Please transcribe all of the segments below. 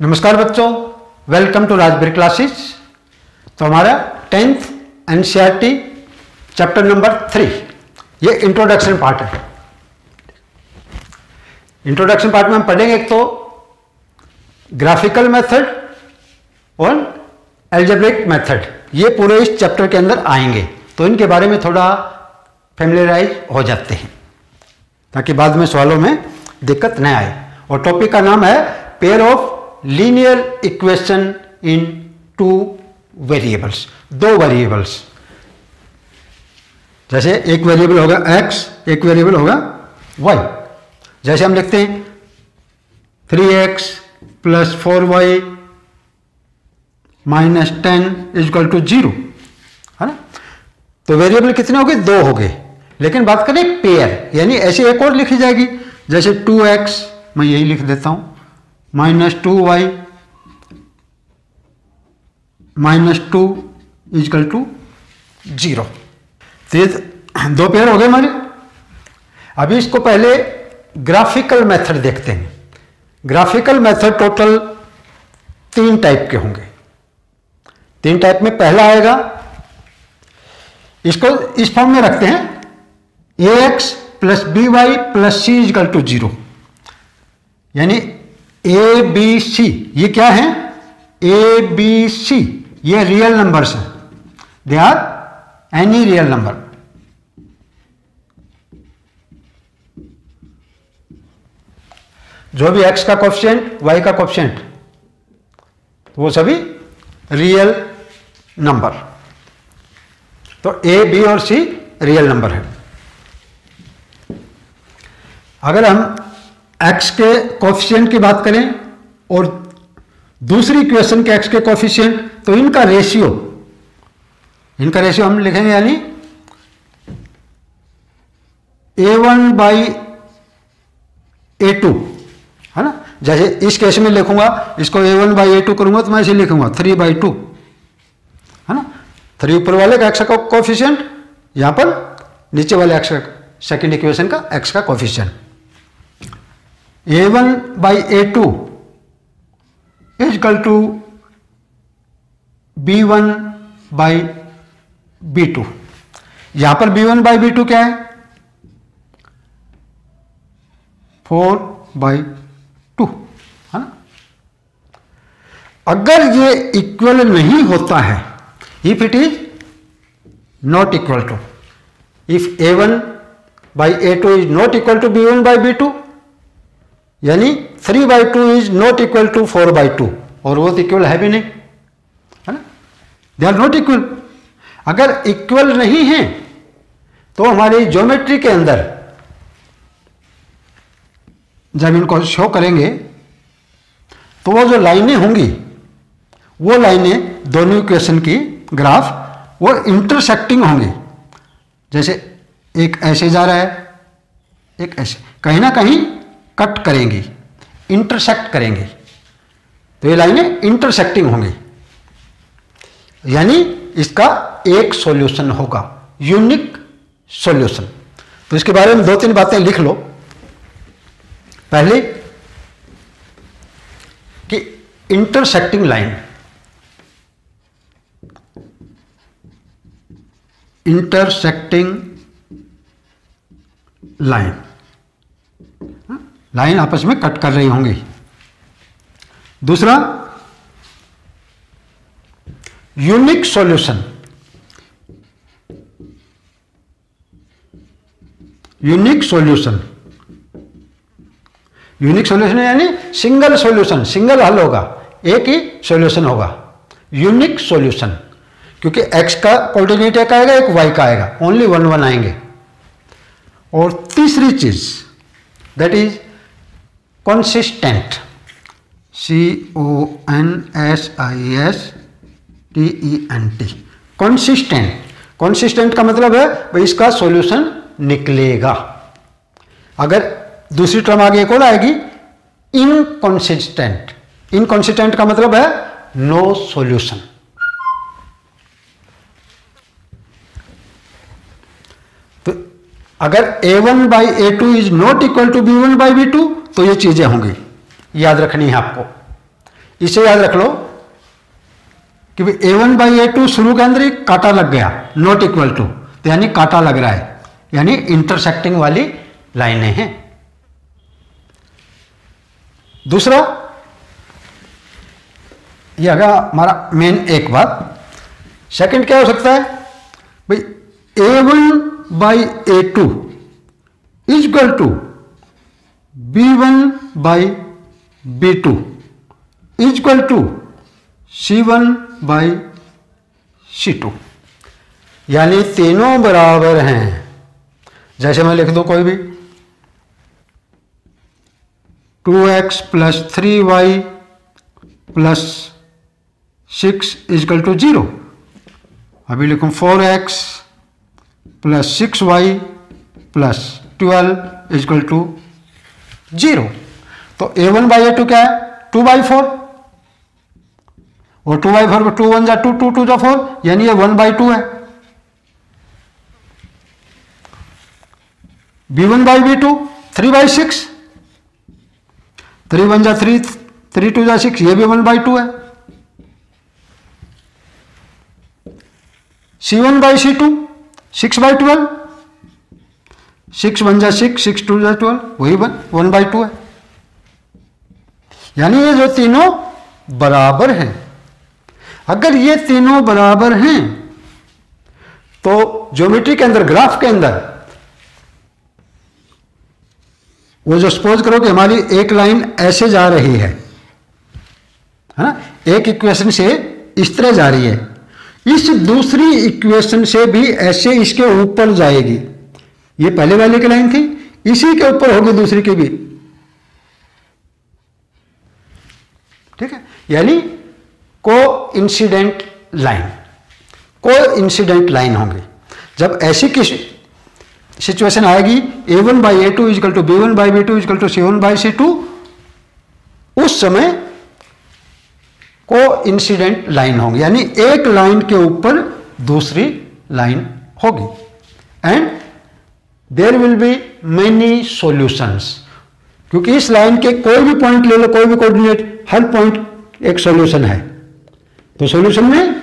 नमस्कार बच्चों welcome to Rajbir classes तो हमारा tenth NCERT chapter number three ये इंट्रोडक्शन पार्ट है। इंट्रोडक्शन पार्ट में हम पढ़ेंगे एक तो ग्राफिकल मेथड और एल्जेब्रिक मेथड ये पूरे इस चैप्टर के अंदर आएँगे। तो इनके बारे में थोड़ा फेमिलियराइज हो जाते हैं, ताकि बाद में सवालों में दिक्कत न आए। और टॉपिक का नाम है pair of linear equation in two variables दो वेरिएबल्स जैसे एक वेरिएबल होगा x, एक वेरिएबल होगा y. जैसे हम लिखते हैं three x plus four y minus ten is equal to zero है ना? तो वेरिएबल कितने हो गए? दो हो गए. लेकिन बात करें पेयर यानी ऐसी एक और लिखी जाएगी. जैसे टू एक्स मैं यही लिख देता हूँ. Minus two y minus two is equal to zero. तो दो पेयर हो गए हमारे। अभी इसको पहले ग्राफिकल मेथड देखते हैं। ग्राफिकल मेथड टोटल तीन टाइप के होंगे। तीन टाइप में पहला आएगा। इसको इस फॉर्म में रखते हैं। A x plus b y plus c is equal to zero. यानी ए बी सी ये क्या है? ए बी सी ये रियल नंबर्स हैं. They are any real number जो भी एक्स का कोफिशियंट वाई का कोफिशियंट वो सभी रियल नंबर तो ए बी और सी रियल नंबर है. अगर हम एक्स के कॉफिशियंट की बात करें और दूसरी इक्वेशन के एक्स के कॉफिशियंट तो इनका रेशियो इनका रेशियो हम लिखेंगे यानी a one by a two है ना? जैसे इस केस में लिखूँगा, इसको a one by a two करूँगा तो मैं इसे लिखूँगा थ्री बाई टू है ना? थ्री ऊपर वाले का एक्स का कोफिशियंट यहाँ पर नीचे वाले एक्स का सेकेंड इक्वेशन का एक्स का coefficient a one by a two is equal to b one by b two यहाँ पर b one by b two क्या है? फोर बाई टू है ना? अगर ये इक्वल नहीं होता है if it is not equal to if a one by a two is not equal to b one by b two यानी three by two is not equal to four by two और वो तो equal है भी नहीं, है ना? They are not equal अगर इक्वल नहीं है तो हमारी ज्योमेट्री के अंदर जब इनको शो करेंगे तो वो जो लाइनें होंगी, वो लाइनें दोनों इक्वेशन की ग्राफ वो इंटरसेक्टिंग होंगी। जैसे एक ऐसे जा रहा है, एक ऐसे। कहीं ना कहीं कट करेंगी इंटरसेक्ट करेंगे। तो ये लाइनें इंटरसेक्टिंग होंगी। यानी इसका एक सॉल्यूशन होगा यूनिक सॉल्यूशन तो इसके बारे में दो तीन बातें लिख लो। पहले, कि intersecting line intersecting line line आपस में कट कर रही होंगी। दूसरा unique solution unique solution unique solution यानी सिंगल सॉल्यूशन सिंगल हल होगा, एक ही सॉल्यूशन होगा। यूनिक सॉल्यूशन क्योंकि x का कोऑर्डिनेट एक आएगा, एक y का आएगा ओनली वन वन आएँगे। और तीसरी चीज़ that is consistent c o n s i s t e n t consistent consistent का मतलब है भाई इसका सॉल्यूशन निकलेगा। अगर दूसरी टर्म आगे एक और आएगी इनकॉन्सिस्टेंट इनकॉन्सिस्टेंट का मतलब है नो सॉल्यूशन अगर a one by a two is not equal to b one by b two तो ये चीज़ें होंगी। याद रखनी है आपको। इसे याद रख लो कि a one by a two शुरू के अंदर ही काटा लग गया नॉट इक्वल टू तो यानी काटा लग रहा है। यानी इंटरसेक्टिंग वाली लाइनें हैं। दूसरा यह अगर हमारा मेन एक बात। सेकंड क्या हो सकता है? भाई a one by a two is equal to b one by b two is equal to c one by c two यानी तीनों बराबर हैं। जैसे मैं लिख दूँ कोई भी। Two x plus three y plus six is equal to zero अभी लिखूं four x plus six y plus twelve is equal to zero तो a one by a two क्या है? टू बाई फोर और two by four two one जा two two two जा four यानी ये वन बाई टू है। B one by b two three by six three one जा थ्री थ्री टू जा सिक्स ये भी वन बाई टू है। C one by c two six by twelve? Six one जा six six two जा twelve, वही one one by two है। यानी ये जो तीनों बराबर हैं, अगर ये तीनों बराबर हैं तो ज्योमेट्री के अंदर, ग्राफ के अंदर, वो जो सपोज़ करो कि हमारी एक लाइन ऐसे जा रही है है ना? एक इक्वेशन से इस तरह जा रही है। इस दूसरी इक्वेशन से भी ऐसे इसके ऊपर जाएगी। ये पहले वाले की लाइन थी, इसी के ऊपर होगी दूसरी की भी। ठीक है? यानी को इंसिडेंट लाइन को इंसिडेंट लाइन होंगी। जब ऐसी किसी सिचुएशन आएगी a one by a two is equal to b one by b two is equal to c one by c two उस समय को इंसिडेंट लाइन होंगी, यानी एक लाइन के ऊपर दूसरी लाइन होगी। And there will be many solutions क्योंकि इस लाइन के कोई भी पॉइंट ले लो, कोई भी कोऑर्डिनेट हर पॉइंट एक सॉल्यूशन है। तो सॉल्यूशन में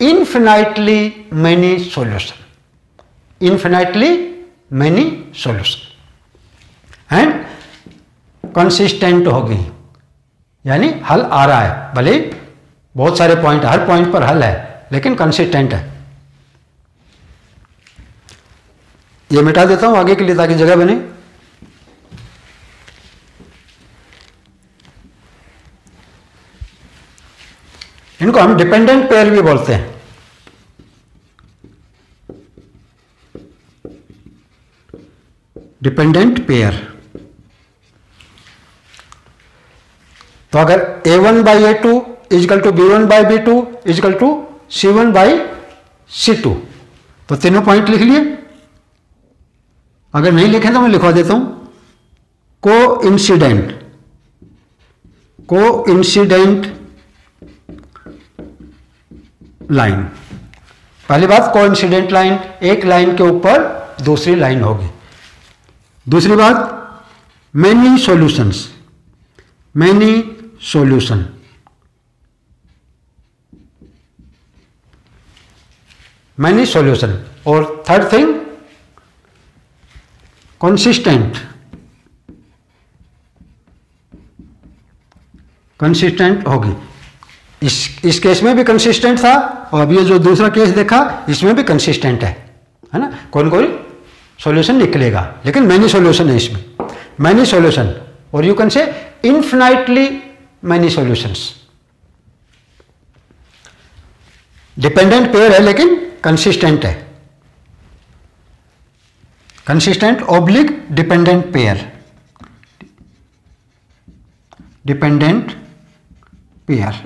infinitely many solution infinitely many solution and consistent होगी। यानी हल आ रहा है। भले बहुत सारे पॉइंट हर पॉइंट पर हल है, लेकिन कंसिस्टेंट है। ये मिटा देता हूँ, आगे के लिए ताकि जगह बने। इनको हम डिपेंडेंट पेयर भी बोलते हैं। डिपेंडेंट पेयर तो अगर a one by a two is equal to b one by b two is equal to c one by c two तो तीनों पॉइंट लिख लिए। अगर नहीं लिखे तो मैं लिखवा देता हूँ। को इंसिडेंट को इंसिडेंट लाइन पहली बात को इंसिडेंट लाइन एक लाइन के ऊपर दूसरी लाइन होगी। दूसरी बात many solutions many solution many solution और थर्ड थिंग कंसिस्टेंट कंसिस्टेंट होगी। इस इस केस में भी कंसिस्टेंट था, और ये जो दूसरा केस देखा, इसमें भी कंसिस्टेंट है। है ना? कौन कौन सॉल्यूशन निकलेगा। लेकिन मैनी सॉल्यूशन है इसमें। मैनी सॉल्यूशन और you can say infinitely many solutions dependent pair है, लेकिन कंसिस्टेंट है। Consistent oblique dependent pair dependent pair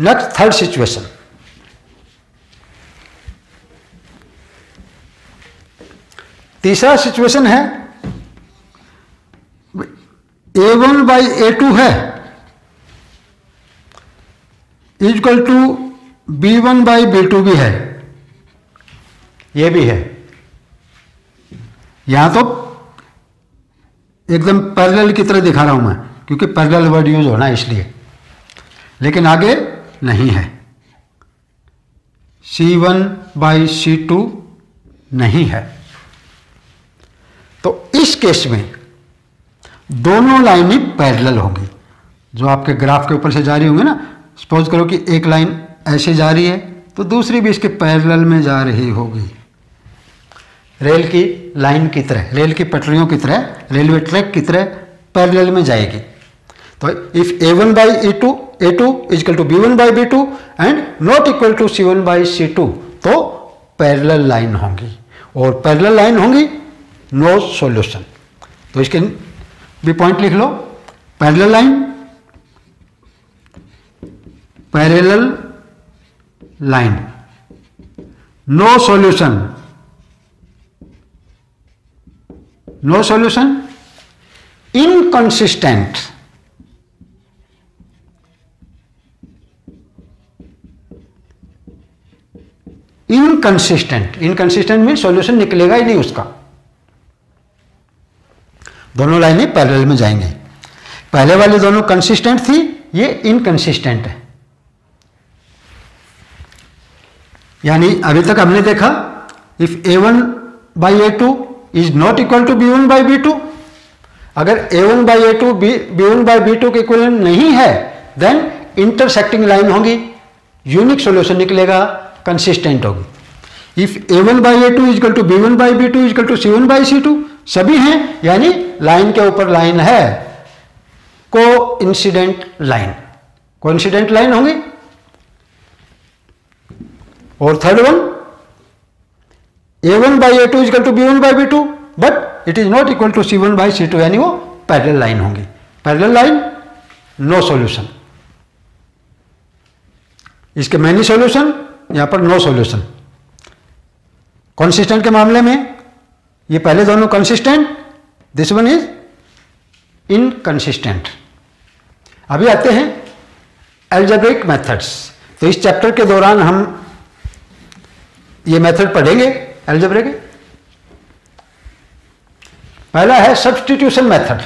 next third situation तीसरा सिचुएशन है a one by a two है। Is equal to b one by b two भी है। ये भी है। यहाँ तो एकदम पैरेलल की तरह दिखा रहा हूँ मैं, क्योंकि पैरेलल वर्ड यूज़ होना है इसलिए। लेकिन आगे नहीं है। C one by c two नहीं है। तो इस केस में दोनों लाइनें पैरेलल होंगी। जो आपके ग्राफ के ऊपर से जा रही होंगी ना सपोज़ करो कि एक लाइन ऐसे जा रही है तो दूसरी भी इसके पैरेलल में जा रही होगी। रेल की लाइन की तरह, रेल की पटरियों की तरह रेलवे ट्रैक की तरह पैरेलल में जाएगी। तो if a one by a two a two is equal to b one by b two and not equal to c one by c two तो पैरेलल लाइन होंगी। और पैरेलल लाइन होंगी no solution तो इसके भी point लिख लो। Parallel line parallel line no solution no solution inconsistent inconsistent inconsistent में solution निकलेगा ही नहीं उसका। दोनों लाइनें पैरेलल में जाएँगे। पहले वाली दोनों कंसिस्टेंट थी, ये इनकंसिस्टेंट है। यानी अभी तक हमने देखा if a one by a two is not equal to b one by b two अगर a one by a two b one by b two के इक्वल नहीं है देन इंटरसेक्टिंग लाइन होगी यूनिक सोल्यूशन निकलेगा consistent होगी। If a one by a two is equal to b one by b two is equal to c one by c two सभी हैं, यानी line के ऊपर लाइन है को इंसिडेंट लाइन। को इंसिडेंट लाइन होंगी? और third one a one by a two is equal to b one by b two but it is not equal to c one by c two यानी वो parallel line होंगी। Parallel line no solution इसके many solution यहाँ पर no solution consistent के मामले में ये पहले दोनों consistent this one is inconsistent अभी आते हैं एल्जेब्रिक मेथड्स तो इस चैप्टर के दौरान हम ये मेथड पढ़ेंगे एल्जेब्रे के पहला है सब्सटीट्यूशन मेथड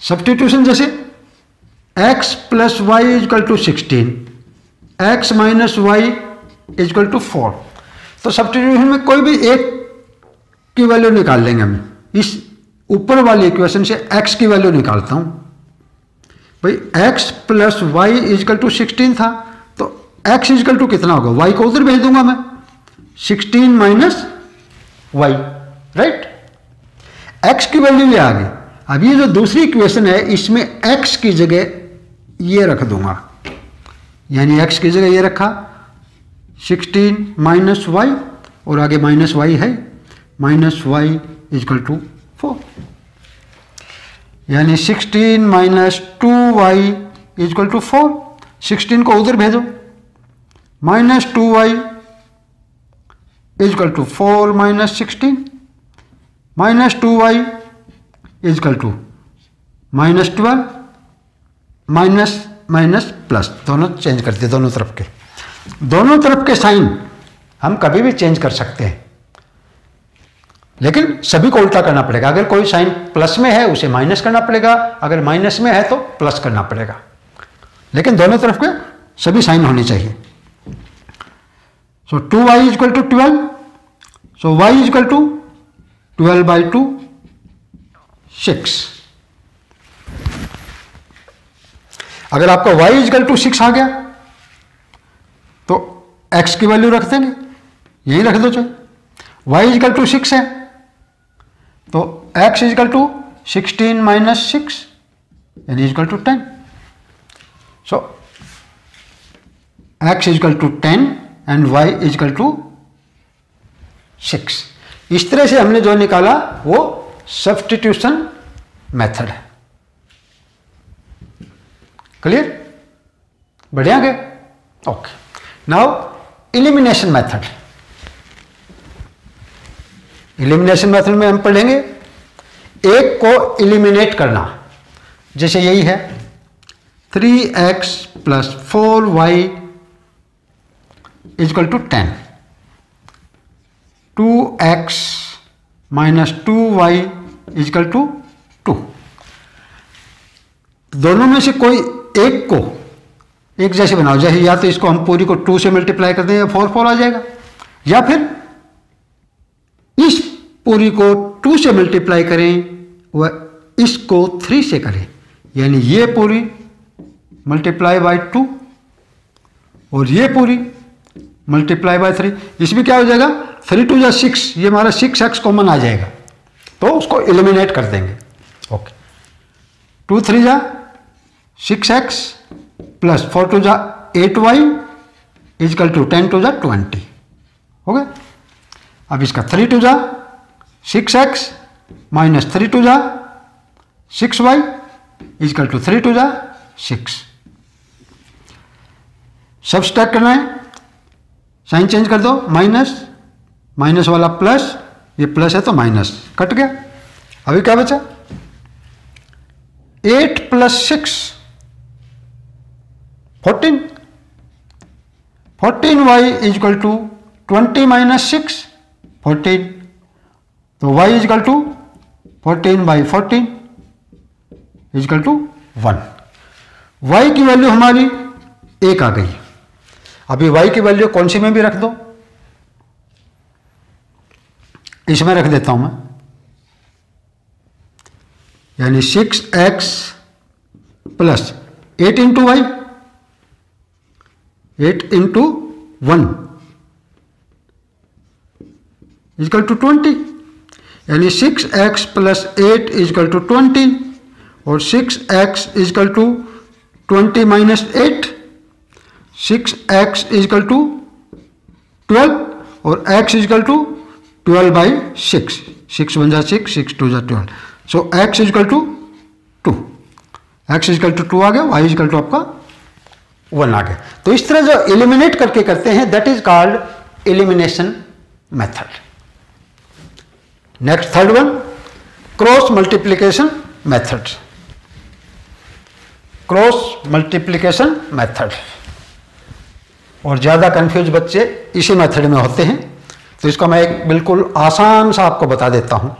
सब्सटीट्यूशन जैसे x plus y is equal to sixteen x minus y is equal to four तो सब्सटीट्यूशन में कोई भी एक की वैल्यू निकाल लेंगे हम। इस ऊपर वाली इक्वेशन से x की वैल्यू निकालता हूँ। भाई, x plus y is equal to sixteen था तो x इजकल टू कितना होगा? Y को उधर भेज दूँगा मैं। Sixteen minus y right x की वैल्यू भी आ गई। अब ये जो दूसरी इक्वेशन है, इसमें एक्स की जगह ये रख दूँगा। यानी एक्स की जगह ये रखा। सिक्सटीन माइनस वाई और आगे माइनस वाई है। Minus y is equal to four यानी sixteen minus two y is equal to four sixteen को उधर भेजो। Minus two y is equal to four minus sixteen minus two y is equal to minus twelve minus minus plus दोनों change करते दोनों तरफ़ के। दोनों तरफ़ के साइन हम कभी भी चेंज कर सकते हैं। लेकिन सभी को उल्टा करना पड़ेगा। अगर कोई साइन प्लस में है उसे माइनस करना पड़ेगा। अगर माइनस में है तो प्लस करना पड़ेगा। लेकिन दोनों तरफ़ के सभी साइन होने चाहिए। 2y is equal to 12. So y is equal to 12 by 2, 6. अगर आपका y इज़ टू सिक्स आ गया तो x की वैल्यू रख देंगे। यही रख दो चाहे y इजकल टू सिक्स है। तो x is equal to sixteen minus six n is equal to ten so x is equal to ten and y is equal to six इस तरह से हमने जो निकाला, वो सब्सटीट्यूशन मेथड है। क्लियर बढ़िया गए? Okay now elimination method elimination method में हम पढ़ेंगे, एक को इलिमिनेट करना। जैसे यही है। Three x plus four y is equal to ten two x minus two y is equal to two दोनों में से कोई एक को, एक जैसे बनाओ। जैसे या तो इसको हम पूरी को टू से मल्टीप्लाई कर दें या फोर फोर आ जाएगा। या फिर इस पूरी को टू से मल्टीप्लाई करें वह इसको थ्री से करें। यानी ये पूरी मल्टीप्लाई बाय टू और ये पूरी मल्टीप्लाई बाय थ्री इसमें क्या हो जाएगा? थ्री टू या सिक्स ये हमारा सिक्स एक्स कॉमन आ जाएगा। तो उसको एलिमिनेट कर देंगे। ओके टू थ्री जा six x plus four two जा eight y is equal to ten two जा ट्वेंटी हो गया अब इसका थ्री टू जा six x minus three two जा six y is equal to three two जा सिक्स सब स्टैक करना है। साइन चेंज कर दो। माइनस माइनस वाला प्लस ये प्लस है तो माइनस कट गया। अभी क्या बचा? Eight plus six fourteen fourteen y is equal to twenty minus six fourteen तो y is equal to fourteen by fourteen is equal to one y की वैल्यू हमारी एक आ गई। अभी वाई की वैल्यू कौन सी में भी रख दो? इसमें रख देता हूँ मैं। यानी six x plus eight into y eight into one is equal to twenty यानी six x plus eight is equal to twenty और six x is equal to twenty minus eight six x is equal to twelve और x is equal to twelve by six six one जा six six two जा twelve so x is equal to two x is equal to two आ गया y is equal to आपका one आ गया. तो इस तरह जो एलिमिनेट करके करते हैं that is called elimination method next third one cross multiplication method cross multiplication method और ज़्यादा कंफ्यूज बच्चे इसी मेथड में होते हैं तो इसका मैं एक बिल्कुल आसान सा आपको बता देता हूँ।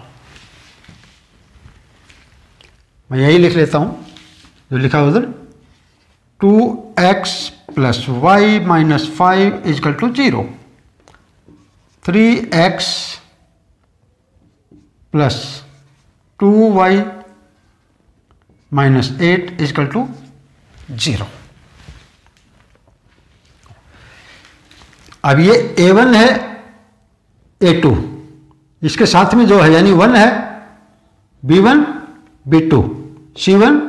मैं यही लिख लेता हूँ। जो लिखा उधर two x plus y minus five is equal to zero three x plus two y minus eight is equal to zero. अब ये ए वन है, ए टू। इसके साथ में जो है, यानी वन है, b one, b two, c one,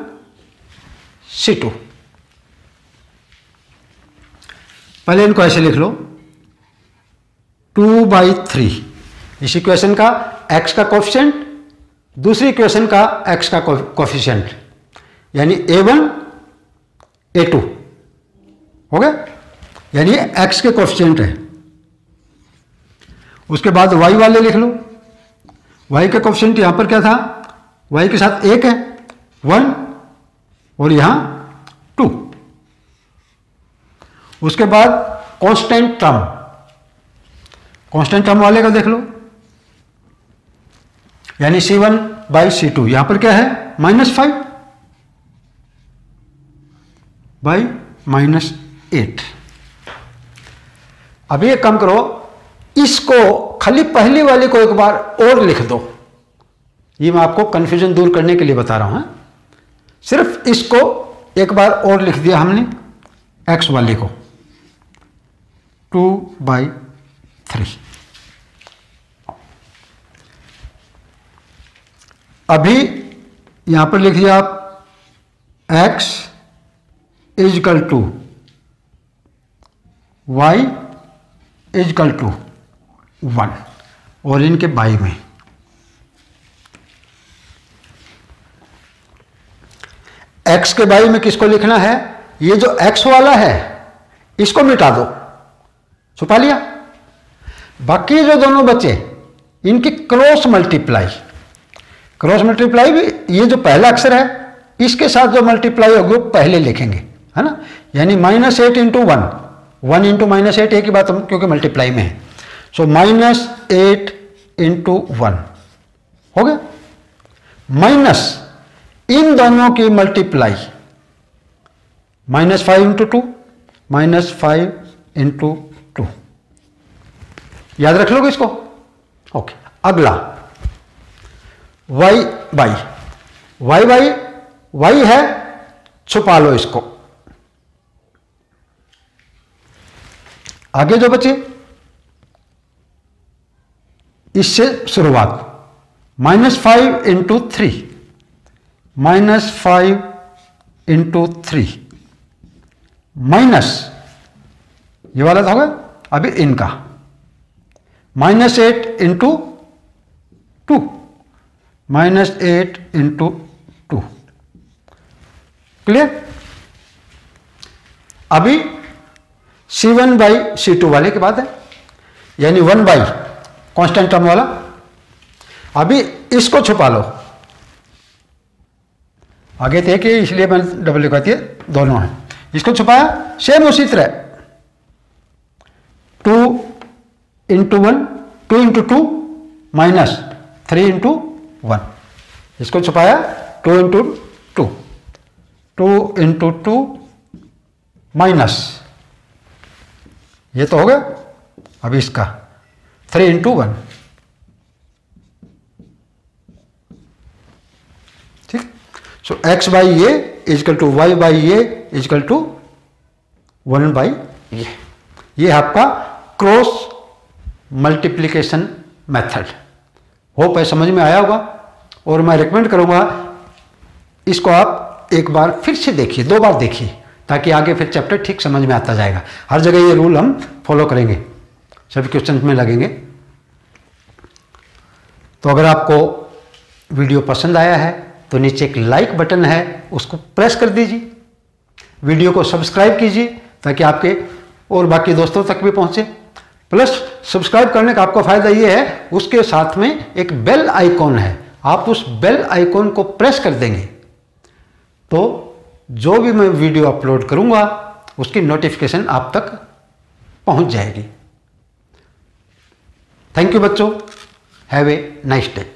c two. पहले इनको ऐसे लिख लो। Two by three. इस इक्वेशन का एक्स का कोफिशियंट दूसरी इक्वेशन का एक्स का कोफिशियंट यानी ए वन ए टू हो गया? यानी एक्स के कोफिशियंट है। उसके बाद वाई वाले लिख लो। वाई का कोफिशियंट यहाँ पर क्या था? वाई के साथ एक है वन और यहाँ टू उसके बाद कांस्टेंट टर्म कांस्टेंट टर्म वाले का देख लो। यानी c one by c two यहाँ पर क्या है? Minus five by minus eight अभी एक काम करो, इसको खाली पहली वाले को एक बार और लिख दो। ये मैं आपको कंफ्यूजन दूर करने के लिए बता रहा हूँ। सिर्फ़ इसको एक बार और लिख दिया हमने एक्स वाले को। टू बाई थ्री अभी यहाँ पर लिख दिया आप x is equal to y is equal to one और इनके बाई में। एक्स के बाई में किसको लिखना है? ये जो एक्स वाला है, इसको मिटा दो। छुपा लिया? बाकी जो दोनों बच्चे इनकी क्रॉस मल्टीप्लाई क्रॉस मल्टीप्लाई भी, ये जो पहला अक्षर है, इसके साथ जो मल्टीप्लाई होगी वो पहले लिखेंगे, है ना? यानी minus eight into one one into minus eight एक ही बात हम, क्योंकि मल्टीप्लाई में है। So minus eight into one हो गया? माइनस इन दोनों की multiply minus five into two minus five into two याद रख लोगे इसको? ओके अगला। Y by y by y है, छुपा लो इसको। आगे जो बचे, इससे शुरुआत। Minus five into three. Minus five into three. Minus, ये वाला था होगा, अभी इनका। Minus eight into two. Minus eight into two clear अभी c one by c two वाले की बात है। यानी वन बाई कांस्टेंट टर्म वाला। अभी इसको छुपा लो। आगे थे कि इसलिए मैंने डबल लिखाती है दोनों हैं। इसको छुपाया सेम उसी तरह। Two into one two into two minus three into one. इसको छुपाया? Two into two two into two minus ये तो हो गया। अब इसका। थ्री इंटू वन ठीक? सो एक्स बाई ये is equal to y by ये is equal to one by ये। ये आपका क्रॉस मल्टीप्लीकेशन मेथड होप है, समझ में आया होगा। और मैं रिकमेंड करूँगा, इसको आप एक बार फिर से देखिए, दो बार देखिए, ताकि आगे फिर चैप्टर ठीक समझ में आता जाएगा। हर जगह ये रूल हम फॉलो करेंगे, सभी क्वेश्चन में लगेंगे। तो अगर आपको वीडियो पसंद आया है तो नीचे एक लाइक बटन है, उसको प्रेस कर दीजिए। वीडियो को सब्सक्राइब कीजिए, ताकि आपके और बाकी दोस्तों तक भी पहुँचे। प्लस सब्सक्राइब करने का आपको फ़ायदा ये है, उसके साथ में एक बेल आइकॉन है। आप उस बेल आइकॉन को प्रेस कर देंगे। तो जो भी मैं वीडियो अपलोड करूँगा, उसकी नोटिफिकेशन आप तक पहुँच जाएगी। थैंक यू बच्चों। Have a nice day